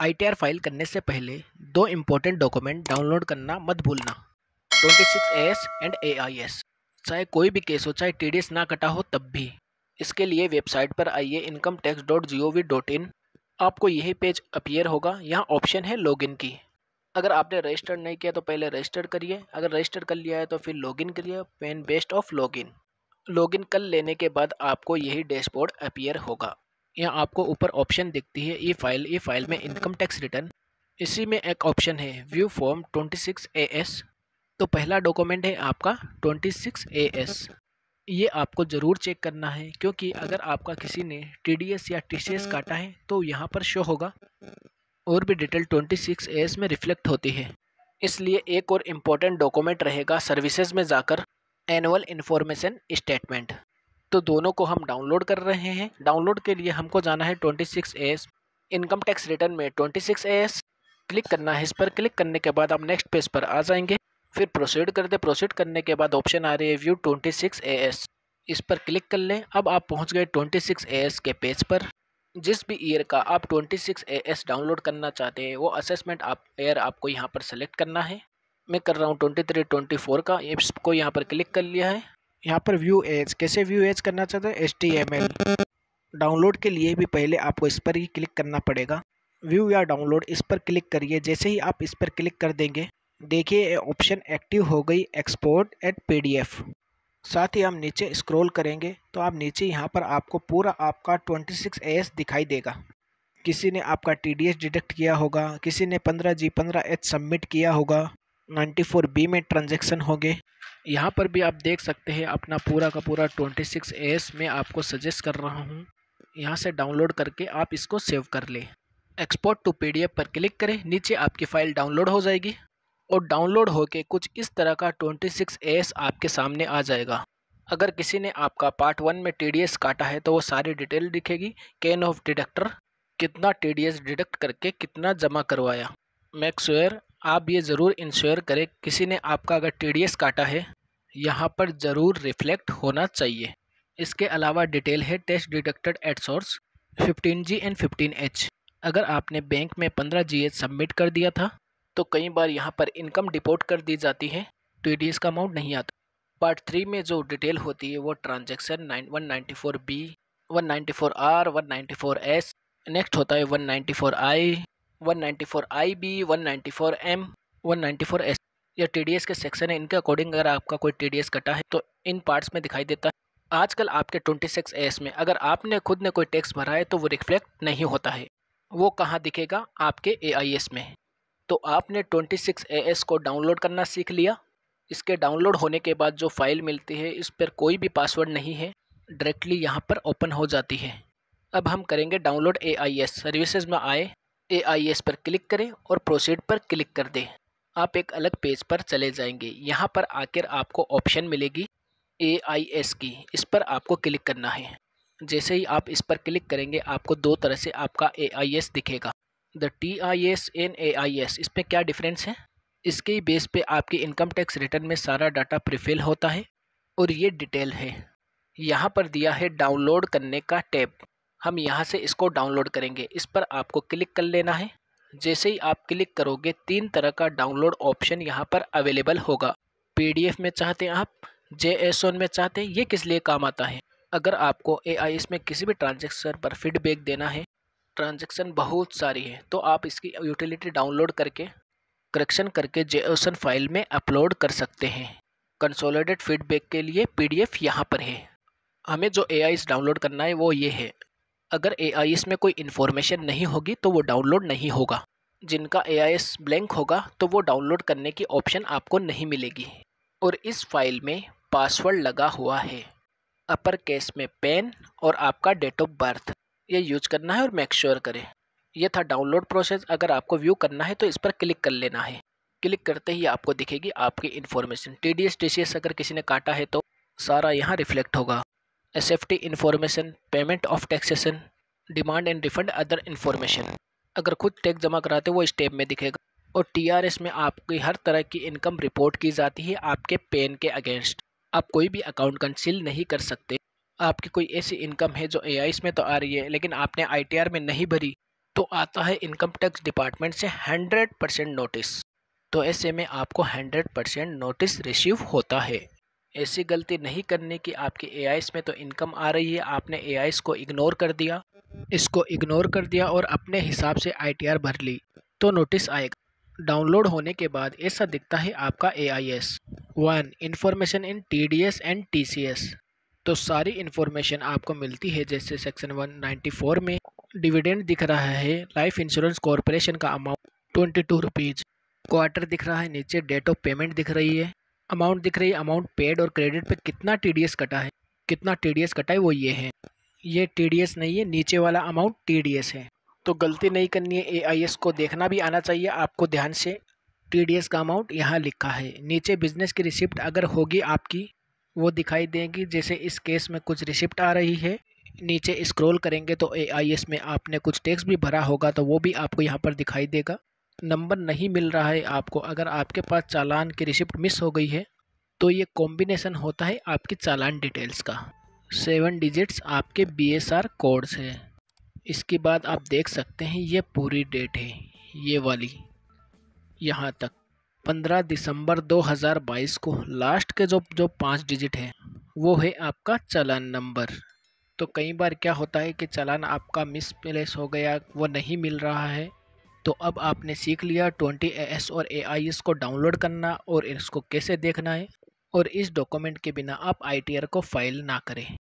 ITR file करने से पहले दो इम्पोर्टेंट डॉक्यूमेंट डाउनलोड करना मत भूलना। Twenty six S and A I S चाहे कोई भी केस हो, चाहे टी डी एस ना कटा हो, तब भी। इसके लिए वेबसाइट पर आइए income tax dot G O V dot in आपको यही पेज अपीयर होगा। यहाँ ऑप्शन है लॉगिन की। अगर आपने रजिस्टर नहीं किया तो पहले रजिस्टर करिए। अगर रजिस्टर कर लिया है तो फिर लॉगिन करिए। PAN based of login login कर लेने के बाद आपको यही डैशबोर्ड अपीयर होगा। यहाँ आपको ऊपर ऑप्शन दिखती है ई फ़ाइल ई फ़ाइल में इनकम टैक्स रिटर्न इसी में एक ऑप्शन है व्यू फॉर्म 26 ए एस तो पहला डॉक्यूमेंट है आपका 26 ए एस ये आपको ज़रूर चेक करना है, क्योंकि अगर आपका किसी ने टी डी एस या टी सी एस काटा है तो यहाँ पर शो होगा। और भी डिटेल 26 ए एस में रिफ्लेक्ट होती है। इसलिए एक और इम्पोर्टेंट डॉक्यूमेंट रहेगा सर्विसेज़ में जाकर एनुअल इन्फॉर्मेशन स्टेटमेंट तो दोनों को हम डाउनलोड कर रहे हैं। डाउनलोड के लिए हमको जाना है twenty six S. Income tax return में ट्वेंटी सिक्स एस। क्लिक करना है इस पर। क्लिक करने के बाद आप नेक्स्ट पेज पर आ जाएँगे। फिर प्रोसीड कर दे। प्रोसीड करने के बाद ऑप्शन आ रही है view twenty six A S. इस पर क्लिक कर लें। अब आप पहुँच गए ट्वेंटी सिक्स ए एस के पेज पर। जिस भी ईयर का आप twenty six A S download करना चाहते हैं, वो असेसमेंट आप ईयर आपको यहाँ पर सेलेक्ट करना है। मैं कर रहा हूँ ट्वेंटी थ्री, ट्वेंटी फोर का। इसको यहाँ पर क्लिक कर लिया है। यहाँ पर व्यू एज कैसे व्यू एज करना चाहते हैं? H T M L download के लिए भी पहले आपको इस पर ही क्लिक करना पड़ेगा। व्यू या डाउनलोड इस पर क्लिक करिए। जैसे ही आप इस पर क्लिक कर देंगे, देखिए ऑप्शन एक्टिव हो गई एक्सपोर्ट एट पीडीएफ साथ ही हम नीचे स्क्रॉल करेंगे तो आप नीचे यहाँ पर आपको पूरा आपका 26 एस दिखाई देगा। किसी ने आपका टी डिडक्ट किया होगा, किसी ने 15 जी 15 एच सबमिट किया होगा 94 बी में ट्रांजेक्शन होंगे। यहाँ पर भी आप देख सकते हैं, अपना पूरा का पूरा 26 एस में आपको सजेस्ट कर रहा हूँ। यहाँ से डाउनलोड करके आप इसको सेव कर लें। एक्सपोर्ट टू पीडीएफ पर क्लिक करें, नीचे आपकी फ़ाइल डाउनलोड हो जाएगी और डाउनलोड होके कुछ इस तरह का 26 एस आपके सामने आ जाएगा। अगर किसी ने आपका पार्ट वन में टीडीएस काटा है तो वो सारी डिटेल दिखेगी। कैन ऑफ़ डिडक्टर कितना टीडीएस डिडक्ट करके कितना जमा करवाया। मैक श्योर आप ये ज़रूर इंश्योर करें, किसी ने आपका अगर टीडीएस काटा है यहाँ पर ज़रूर रिफ्लेक्ट होना चाहिए। इसके अलावा डिटेल है test deducted at source 15 G and 15 H अगर आपने बैंक में 15 जी एच सबमिट कर दिया था तो कई बार यहाँ पर इनकम डिपोर्ट कर दी जाती है टी का अमाउंट नहीं आता। पार्ट थ्री में जो डिटेल होती है, वो transaction nine one ninety four B one ninety four R one ninety four S next होता है one ninety four I one ninety four I B one ninety four M one ninety four S या TDS के section है, इनके according अगर आपका कोई TDS कटा है तो इन पार्ट्स में दिखाई देता है। आजकल आपके ट्वेंटी सिक्स एस में, अगर आपने खुद ने कोई टैक्स भरा है तो वो रिफ्लेक्ट नहीं होता है। वो कहाँ दिखेगा? आपके एआईएस में। तो आपने ट्वेंटी सिक्स एस को डाउनलोड करना सीख लिया। इसके डाउनलोड होने के बाद जो फ़ाइल मिलती है, इस पर कोई भी पासवर्ड नहीं है। डायरेक्टली यहाँ पर ओपन हो जाती है। अब हम करेंगे download A I S services में आए ए आई एस पर क्लिक करें और प्रोसीड पर क्लिक कर दें। आप एक अलग पेज पर चले जाएँगे। यहाँ पर आकर आपको ऑप्शन मिलेगी ए आई एस की। इस पर आपको क्लिक करना है। जैसे ही आप इस पर क्लिक करेंगे, आपको दो तरह से आपका ए आई एस दिखेगा। The T I S and A I S इस पर क्या डिफरेंस है? इसके ही बेस पे आपके इनकम टैक्स रिटर्न में सारा डाटा प्रिफिल होता है और ये डिटेल है। यहाँ पर दिया है डाउनलोड करने का टैब हम यहाँ से इसको डाउनलोड करेंगे। इस पर आपको क्लिक कर लेना है। जैसे ही आप क्लिक करोगे, तीन तरह का डाउनलोड ऑप्शन यहाँ पर अवेलेबल होगा। पीडीएफ में चाहते हैं आप? जे में चाहते हैं? ये किस लिए काम आता है? अगर आपको ए आई में किसी भी ट्रांजेक्शन पर फीडबैक देना है, ट्रांजेक्शन बहुत सारी है तो आप इसकी यूटिलिटी डाउनलोड करके, करेक्शन करके जे फ़ाइल में अपलोड कर सकते हैं। कंसोलिडेट फीडबैक के लिए पीडीएफ यहाँ पर है। हमें जो ए डाउनलोड करना है वो ये है। अगर एआईएस में कोई इन्फॉर्मेशन नहीं होगी तो वो डाउनलोड नहीं होगा। जिनका एआईएस ब्लैंक होगा तो वो डाउनलोड करने की ऑप्शन आपको नहीं मिलेगी। और इस फ़ाइल में पासवर्ड लगा हुआ है। अपर केस में पेन और आपका डेट ऑफ़ बर्थ ये यूज़ करना है और मेक श्योर करें। यह था डाउनलोड प्रोसेस अगर आपको व्यू करना है तो इस पर क्लिक कर लेना है। क्लिक करते ही आपको दिखेगी आपकी इन्फॉर्मेशन टी डी अगर किसी ने काटा है तो सारा यहाँ रिफ्लेक्ट होगा। S F T information payment of taxation demand and refund other information अगर खुद टैक्स जमा कराते वो स्टेप में दिखेगा। और टी आर एस में आपकी हर तरह की इनकम रिपोर्ट की जाती है आपके पेन के अगेंस्ट आप कोई भी अकाउंट कंसील नहीं कर सकते। आपकी कोई ऐसी इनकम है जो एआईएस में तो आ रही है, लेकिन आपने आईटीआर में नहीं भरी तो आता है इनकम टैक्स डिपार्टमेंट से हंड्रेड परसेंट नोटिस तो ऐसे में आपको हंड्रेड परसेंट नोटिस रिसीव होता है। ऐसी गलती नहीं करनी कि आपके एआईएस में तो इनकम आ रही है। आपने एआईएस को इग्नोर कर दिया। इसको इग्नोर कर दिया और अपने हिसाब से आईटीआर भर ली। तो नोटिस आएगा डाउनलोड होने के बाद ऐसा दिखता है आपका A I S one information in T D S and T C S तो सारी इन्फॉर्मेशन आपको मिलती है जैसे सेक्शन 194 में। डिविडेंड दिख रहा है। लाइफ इंश्योरेंस कॉरपोरेशन का amount twenty two rupees quarter दिख रहा है। नीचे डेट ऑफ़ पेमेंट दिख रही है। अमाउंट दिख रही है अमाउंट पेड और क्रेडिट पे कितना टीडीएस कटा है? कितना टीडीएस कटा है वो ये है। ये टीडीएस नहीं है, नीचे वाला अमाउंट टीडीएस है। तो गलती नहीं करनी है एआईएस को देखना भी आना चाहिए आपको ध्यान से। टीडीएस का अमाउंट यहाँ लिखा है। नीचे बिज़नेस की रिसिप्ट अगर होगी आपकी, वो दिखाई देंगी। जैसे इस केस में कुछ रिसिप्ट आ रही है, नीचे स्क्रॉल करेंगे तो एआईएस में आपने कुछ टैक्स भी भरा होगा तो वो भी आपको यहाँ पर दिखाई देगा। नंबर नहीं मिल रहा है आपको, अगर आपके पास चालान की रिसिप्ट मिस हो गई है तो ये कॉम्बिनेशन होता है आपकी चालान डिटेल्स का। सेवन डिजिट्स आपके बी एस आर कोड्स है। इसके बाद आप देख सकते हैं ये पूरी डेट है, ये वाली। यहाँ तक 15 दिसंबर 2022 को लास्ट के जो जो पाँच डिजिट है, वो है आपका चालान नंबर। तो कई बार क्या होता है कि चालान आपका मिस प्लेस हो गया, वो नहीं मिल रहा है तो अब आपने सीख लिया ट्वेंटी एस और AIS को डाउनलोड करना और इसको कैसे देखना है? और इस डॉक्यूमेंट के बिना आप ITR को फ़ाइल ना करें।